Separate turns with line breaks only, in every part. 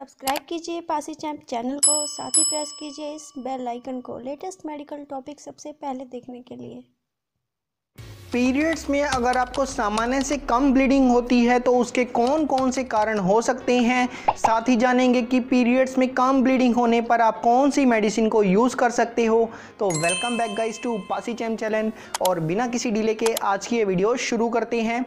Subscribe कीजिए Pasi champ channel को, साथ ही प्रेस कीजिए इस बेल आइकन को लेटेस्ट मेडिकल टॉपिक सबसे पहले देखने के लिए।
पीरियड्स में अगर आपको सामान्य से कम ब्लीडिंग होती है तो उसके कौन कौन से कारण हो सकते हैं? साथ ही जानेंगे कि पीरियड्स में कम ब्लीडिंग होने पर आप कौन सी मेडिसिन को यूज़ कर सकते हो। तो वेलकम बैक गाइस टू पासी चैम चैनल, और बिना किसी डिले के आज की ये वीडियो शुरू करते हैं।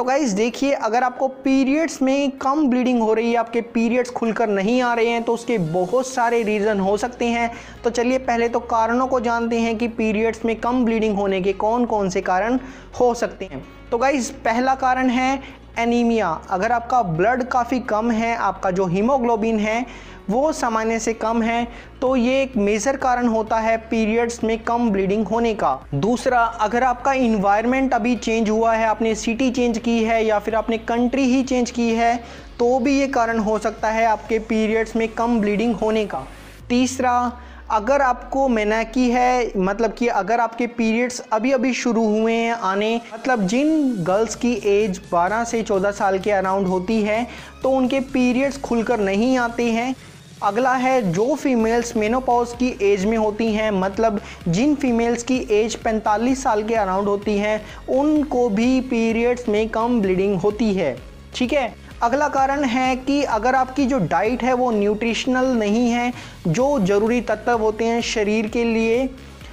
तो गाइज़ देखिए, अगर आपको पीरियड्स में कम ब्लीडिंग हो रही है, आपके पीरियड्स खुलकर नहीं आ रहे हैं तो उसके बहुत सारे रीज़न हो सकते हैं। तो चलिए, पहले तो कारणों को जानते हैं कि पीरियड्स में कम ब्लीडिंग होने के कौन कौन से कारण हो सकते हैं। तो गाइज़ पहला कारण है एनीमिया अगर आपका ब्लड काफ़ी कम है, आपका जो हीमोग्लोबिन है वो सामान्य से कम है तो ये एक मेजर कारण होता है पीरियड्स में कम ब्लीडिंग होने का। दूसरा, अगर आपका इन्वायरमेंट अभी चेंज हुआ है, आपने सिटी चेंज की है या फिर आपने कंट्री ही चेंज की है तो भी ये कारण हो सकता है आपके पीरियड्स में कम ब्लीडिंग होने का। तीसरा, अगर आपको मैनाकी है मतलब कि अगर आपके पीरियड्स अभी अभी शुरू हुए हैं आने मतलब जिन गर्ल्स की एज 12 से 14 साल के अराउंड होती है तो उनके पीरियड्स खुलकर नहीं आते हैं। अगला है, जो फीमेल्स मेनोपॉज की एज में होती हैं मतलब जिन फीमेल्स की एज 45 साल के अराउंड होती हैं, उनको भी पीरियड्स में कम ब्लीडिंग होती है। ठीक है? अगला कारण है कि अगर आपकी जो डाइट है वो न्यूट्रिशनल नहीं है, जो ज़रूरी तत्व होते हैं शरीर के लिए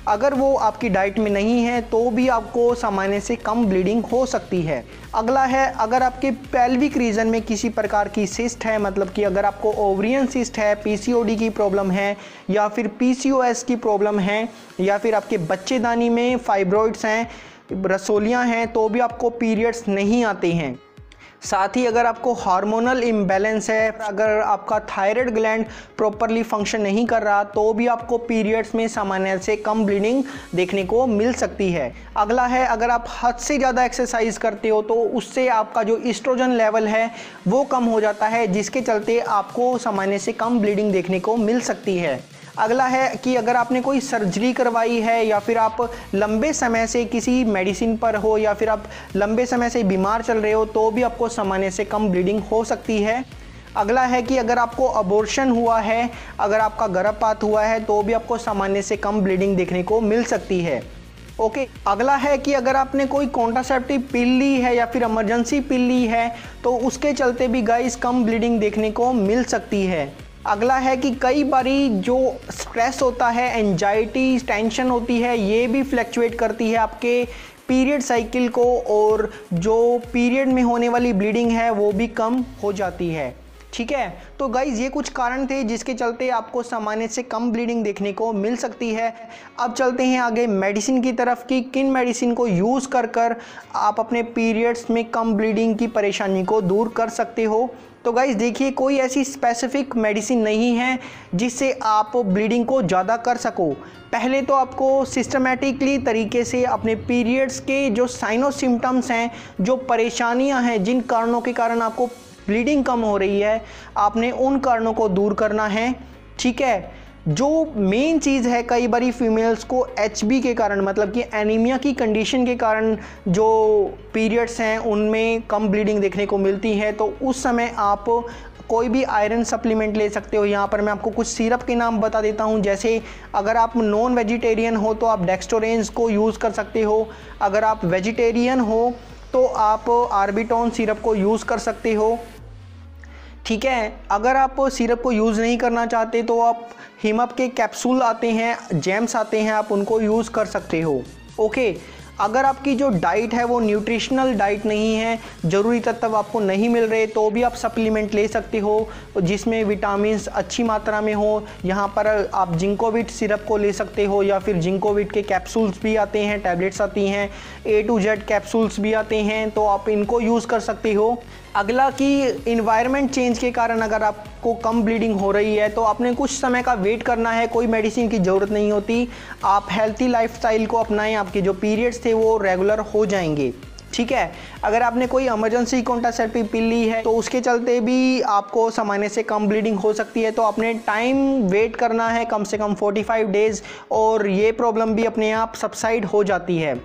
अगर वो आपकी डाइट में नहीं है तो भी आपको सामान्य से कम ब्लीडिंग हो सकती है। अगला है, अगर आपके पेल्विक रीजन में किसी प्रकार की सिस्ट है मतलब कि अगर आपको ओवरियन सिस्ट है पीसीओडी की प्रॉब्लम है, या फिर पीसीओएस की प्रॉब्लम है, या फिर आपके बच्चेदानी में फाइब्रॉइड्स हैं रसोलियाँ हैं तो भी आपको पीरियड्स नहीं आते हैं। साथ ही अगर आपको हार्मोनल इम्बैलेंस है, अगर आपका थायराइड ग्लैंड प्रॉपरली फ़ंक्शन नहीं कर रहा तो भी आपको पीरियड्स में सामान्य से कम ब्लीडिंग देखने को मिल सकती है। अगला है, अगर आप हद से ज़्यादा एक्सरसाइज करते हो तो उससे आपका जो इस्ट्रोजन लेवल है, वो कम हो जाता है, जिसके चलते आपको सामान्य से कम ब्लीडिंग देखने को मिल सकती है। अगला है कि अगर आपने कोई सर्जरी करवाई है या फिर आप लंबे समय से किसी मेडिसिन पर हो या फिर आप लंबे समय से बीमार चल रहे हो तो भी आपको सामान्य से कम ब्लीडिंग हो सकती है अगला है कि अगर आपको अबोर्शन हुआ है, अगर आपका गर्भपात हुआ है तो भी आपको सामान्य से कम ब्लीडिंग देखने को मिल सकती है ओके okay. अगला है कि अगर आपने कोई कॉन्ट्रासेप्टिव पिल ली है या फिर इमरजेंसी पिल ली है तो उसके चलते भी गाइस कम ब्लीडिंग देखने को मिल सकती है अगला है कि कई बारी जो स्ट्रेस होता है एनजाइटी टेंशन होती है, ये भी फ्लैक्चुएट करती है आपके पीरियड साइकिल को और जो पीरियड में होने वाली ब्लीडिंग है, वो भी कम हो जाती है। ठीक है? तो गाइज़ ये कुछ कारण थे जिसके चलते आपको सामान्य से कम ब्लीडिंग देखने को मिल सकती है। अब चलते हैं आगे मेडिसिन की तरफ़ कि किन मेडिसिन को यूज़ कर कर आप अपने पीरियड्स में कम ब्लीडिंग की परेशानी को दूर कर सकते हो। तो गाइज़ देखिए, कोई ऐसी स्पेसिफिक मेडिसिन नहीं है जिससे आप ब्लीडिंग को ज़्यादा कर सको। पहले तो आपको सिस्टमेटिकली तरीके से अपने पीरियड्स के जो साइनो सिम्टम्स हैं, जो परेशानियाँ हैं, जिन कारणों के कारण आपको ब्लीडिंग कम हो रही है, आपने उन कारणों को दूर करना है, ठीक है? जो मेन चीज़ है, कई बारी फीमेल्स को एचबी के कारण मतलब कि एनीमिया की कंडीशन के कारण जो पीरियड्स हैं, उनमें कम ब्लीडिंग देखने को मिलती है। तो उस समय आप कोई भी आयरन सप्लीमेंट ले सकते हो। यहाँ पर मैं आपको कुछ सिरप के नाम बता देता हूँ। जैसे अगर आप नॉन वेजिटेरियन हो तो आप डेक्स्टोरेंस को यूज़ कर सकते हो। अगर आप वेजिटेरियन हो तो आप आर्बिटोन सिरप को यूज़ कर सकते हो। ठीक है, अगर आप सिरप को यूज़ नहीं करना चाहते तो आप हिमअप के कैप्सूल आते हैं जेम्स आते हैं, आप उनको यूज़ कर सकते हो। ओके अगर आपकी जो डाइट है, वो न्यूट्रिशनल डाइट नहीं है, ज़रूरी तत्व आपको नहीं मिल रहे तो भी आप सप्लीमेंट ले सकते हो, जिसमें विटामिन अच्छी मात्रा में हो। यहाँ पर आप जिंकोविट सिरप को ले सकते हो, या फिर जिंकोविट के कैप्सूल्स भी आते हैं टैबलेट्स आती हैं ए टू जेड कैप्सूल्स भी आते हैं तो आप इनको यूज़ कर सकते हो। अगला कि इन्वायरमेंट चेंज के कारण अगर आपको कम ब्लीडिंग हो रही है तो आपने कुछ समय का वेट करना है, कोई मेडिसिन की ज़रूरत नहीं होती। आप हेल्थी लाइफस्टाइल को अपनाएँ, आपके जो पीरियड्स थे वो रेगुलर हो जाएँगे। ठीक है? अगर आपने कोई इमरजेंसी कॉन्टासेप्टिव पिल ली है तो उसके चलते भी आपको सामान्य से कम ब्लीडिंग हो सकती है। तो आपने टाइम वेट करना है कम से कम 45 डेज़ और ये प्रॉब्लम भी अपने आप सबसाइड हो जाती है।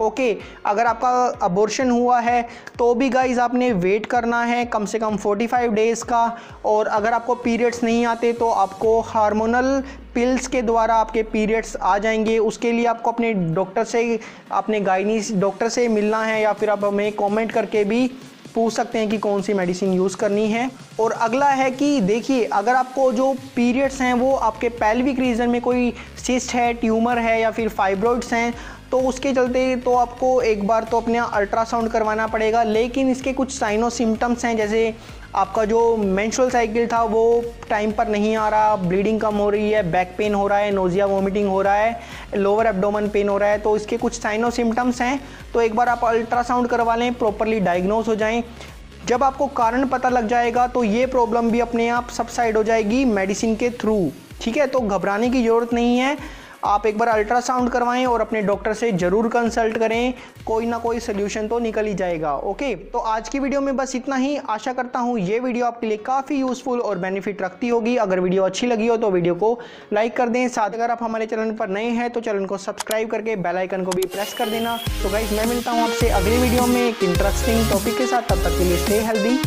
ओके, अगर आपका अबोर्शन हुआ है तो भी गाइज़ आपने वेट करना है कम से कम 45 डेज़ का। और अगर आपको पीरियड्स नहीं आते तो आपको हार्मोनल पिल्स के द्वारा आपके पीरियड्स आ जाएँगे। उसके लिए आपको अपने डॉक्टर से, अपने गाइनी डॉक्टर से मिलना है या फिर आप हमें कमेंट करके भी पूछ सकते हैं कि कौन सी मेडिसिन यूज़ करनी है। और अगला है कि देखिए, अगर आपको जो पीरियड्स हैं, वो आपके पेल्विक रीजन में कोई सिस्ट है ट्यूमर है या फिर फाइब्रॉइड्स हैं तो उसके चलते तो आपको एक बार तो अपने अल्ट्रासाउंड करवाना पड़ेगा, लेकिन इसके कुछ साइनो सिम्टम्स हैं, जैसे आपका जो मेंस्ट्रुअल साइकिल था, वो टाइम पर नहीं आ रहा ब्लीडिंग कम हो रही है बैक पेन हो रहा है नोजिया वोमिटिंग हो रहा है लोअर एब्डोमन पेन हो रहा है तो इसके कुछ साइनो सिम्टम्स हैं तो एक बार आप अल्ट्रासाउंड करवा लें प्रॉपरली डायग्नोज हो जाएँ। जब आपको कारण पता लग जाएगा तो ये प्रॉब्लम भी अपने आप सबसाइड हो जाएगी मेडिसिन के थ्रू ठीक है तो घबराने की ज़रूरत नहीं है। आप एक बार अल्ट्रासाउंड करवाएँ और अपने डॉक्टर से ज़रूर कंसल्ट करें। कोई ना कोई सोल्यूशन तो निकल ही जाएगा, ओके? तो आज की वीडियो में बस इतना ही। आशा करता हूँ ये वीडियो आपके लिए काफ़ी यूज़फुल और बेनिफिट रखती होगी। अगर वीडियो अच्छी लगी हो तो वीडियो को लाइक कर दें। साथ अगर आप हमारे चैनल पर नए हैं तो चैनल को सब्सक्राइब करके बेलाइकन को भी प्रेस कर देना। तो गाइज़ मैं मिलता हूँ आपसे अगली वीडियो में एक इंटरेस्टिंग टॉपिक के साथ। तब तक के लिए स्टे हेल्दी